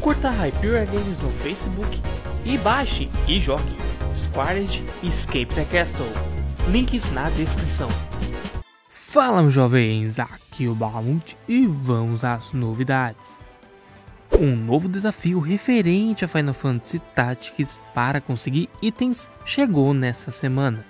Curta Hyperion Games no Facebook e baixe e jogue Squared Escape the Castle. Links na descrição. Fala jovens, aqui é o Bahamut e vamos às novidades. Um novo desafio referente a Final Fantasy Tactics para conseguir itens chegou nessa semana.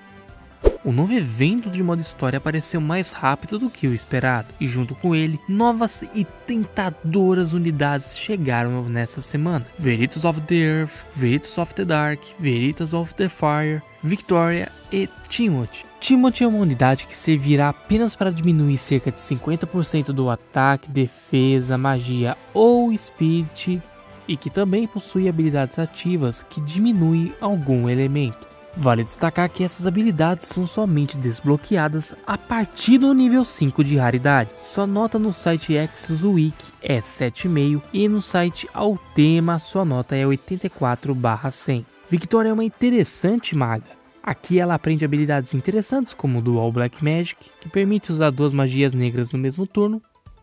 O novo evento de modo história apareceu mais rápido do que o esperado, e junto com ele, novas e tentadoras unidades chegaram nessa semana. Veritas of the Earth, Veritas of the Dark, Veritas of the Fire, Victoria e Timothy. Timothy é uma unidade que servirá apenas para diminuir cerca de 50% do ataque, defesa, magia ou speed, e que também possui habilidades ativas que diminuem algum elemento. Vale destacar que essas habilidades são somente desbloqueadas a partir do nível 5 de raridade. Sua nota no site Exos Wiki é 7,5 e no site Altema sua nota é 84/100. Victoria é uma interessante maga. Aqui ela aprende habilidades interessantes como Dual Black Magic, que permite usar duas magias negras no mesmo turno,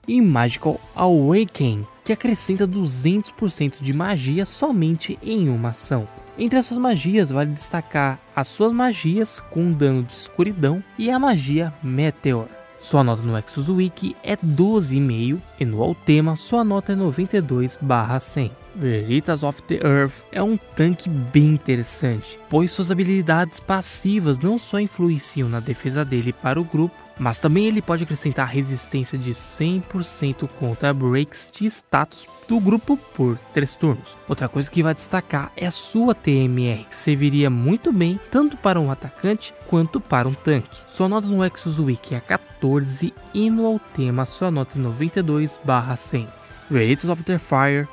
e Magical Awakening, que acrescenta 200% de magia somente em uma ação. Entre as suas magias, vale destacar as suas magias com dano de escuridão e a magia Meteor. Sua nota no Exos Wiki é 12,5 e no Altema sua nota é 92/100. Veritas of the Earth é um tanque bem interessante, pois suas habilidades passivas não só influenciam na defesa dele para o grupo, mas também ele pode acrescentar resistência de 100% contra breaks de status do grupo por 3 turnos. Outra coisa que vai destacar é sua TMR, que serviria muito bem tanto para um atacante quanto para um tanque. Sua nota no Exos Wiki é 14 e no Altema sua nota é 92/100. Veritas of the Fire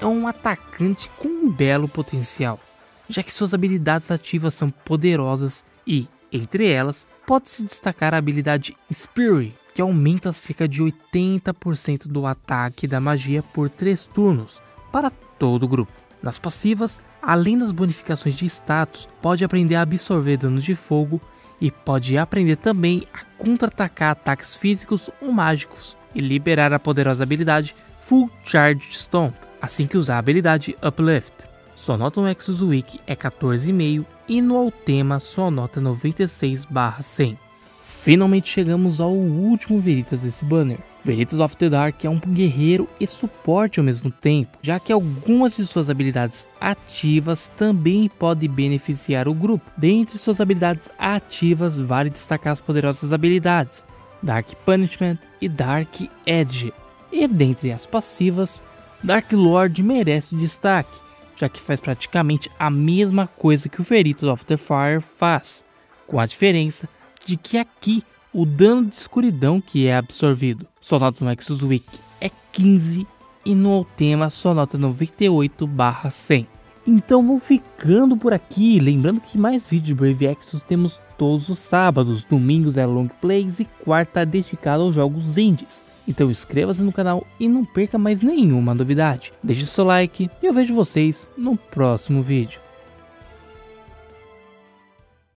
é um atacante com um belo potencial, já que suas habilidades ativas são poderosas e, entre elas, pode-se destacar a habilidade Spirit, que aumenta cerca de 80% do ataque da magia por 3 turnos para todo o grupo. Nas passivas, além das bonificações de status, pode aprender a absorver danos de fogo e pode aprender também a contra-atacar ataques físicos ou mágicos e liberar a poderosa habilidade Full Charge Stomp assim que usar a habilidade Uplift. Sua nota no Exos Wiki é 14,5 e no Altema sua nota é 96/100. Finalmente chegamos ao último Veritas desse banner. Veritas of the Dark é um guerreiro e suporte ao mesmo tempo, já que algumas de suas habilidades ativas também podem beneficiar o grupo. Dentre suas habilidades ativas, vale destacar as poderosas habilidades Dark Punishment e Dark Edge. E dentre as passivas, Dark Lord merece destaque, já que faz praticamente a mesma coisa que o Veritas of the Fire faz, com a diferença de que aqui o dano de escuridão que é absorvido. Sua nota no Exos Wiki é 15 e no Altema sua nota é 98/100. Então vou ficando por aqui, lembrando que mais vídeos de Brave Exos temos todos os sábados, domingos é long plays e quarta dedicado aos jogos indies. Então inscreva-se no canal e não perca mais nenhuma novidade. Deixe seu like e eu vejo vocês no próximo vídeo.